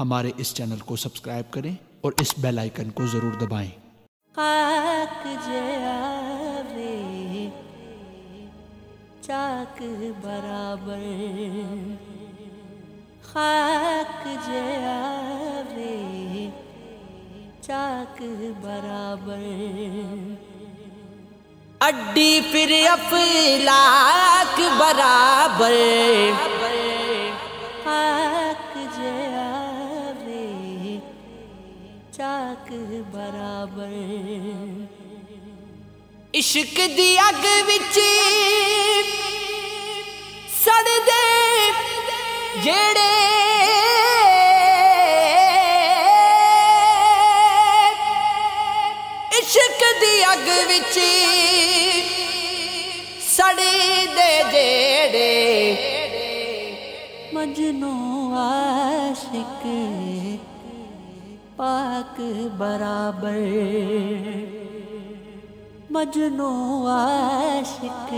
हमारे इस चैनल को सब्सक्राइब करें और इस बेल आइकन को ज़रूर दबाएँ। खाक जयावे, चाक बराबर। खाक जयावे, चाक बराबर। अड्डी फिर अफलाक बराबर। ਚਾਕ ਬਰਾਬਰ। ਇਸ਼ਕ ਦੀ ਅੱਗ ਵਿੱਚ ਸੜਦੇ ਜਿਹੜੇ ਇਸ਼ਕ ਦੀ ਅੱਗ ਵਿੱਚ ਸੜਦੇ ਜਿਹੜੇ ਮਜਨੂ ਆਸ਼ਿਕ पाक बराबर मजनू आशिक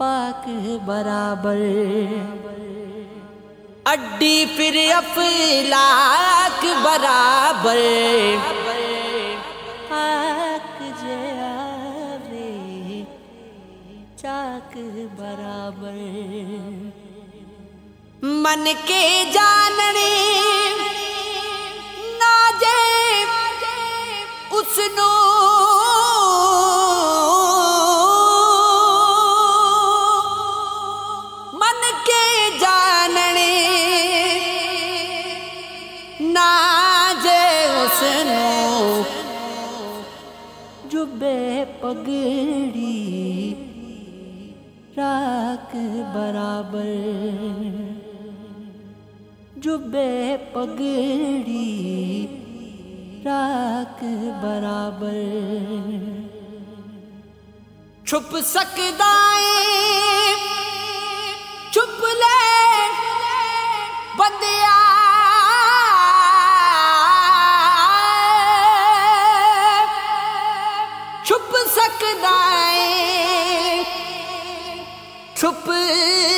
पाक बराबर अड्डी फिर अफलाक बराबर पाक जयावे चाक बराबर मन के जानने उसनो मन के जानने ना जे उसनो जुबे पगड़ी राख बराबर। जुबे पगड़ी ਰਾਖ ਬਰਾਬਰ। ਛੁਪ ਸਕਦਾ ਏ, ਛੁਪ ਲੈ, ਬੰਦਿਆ। ਛੁਪ ਸਕਦਾ ਏ, ਛੁਪ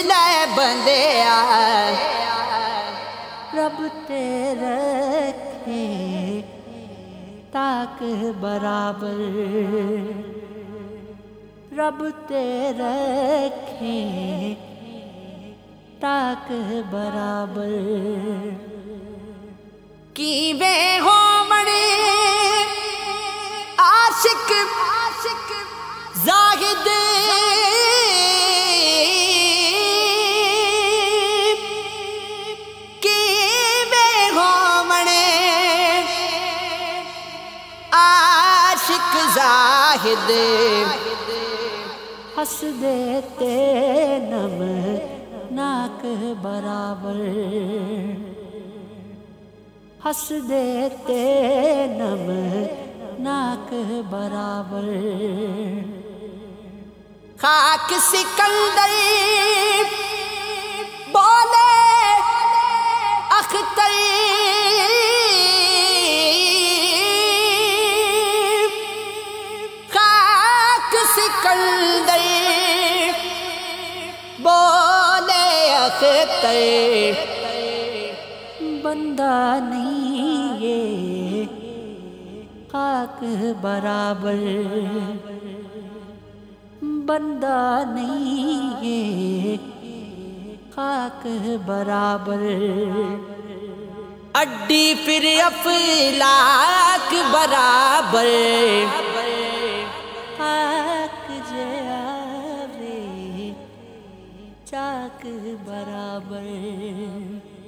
ਲੈ ਬੰਦਿਆ। ਰੱਬ ਤੇਰੇ ताक बराबर। रब ते रखे ताक बराबर। की बे हो जाहिद हंस देते नम नाक बराबर। हंस देते नम नाक बराबर। खाक सिकंदर अख्तर बंदा नहीं ये। खाक बराबर। बंदा नहीं ये। खाक बराबर। अड्डी फिर अफलाक बराबर। खाक जयावे चाक बराबर।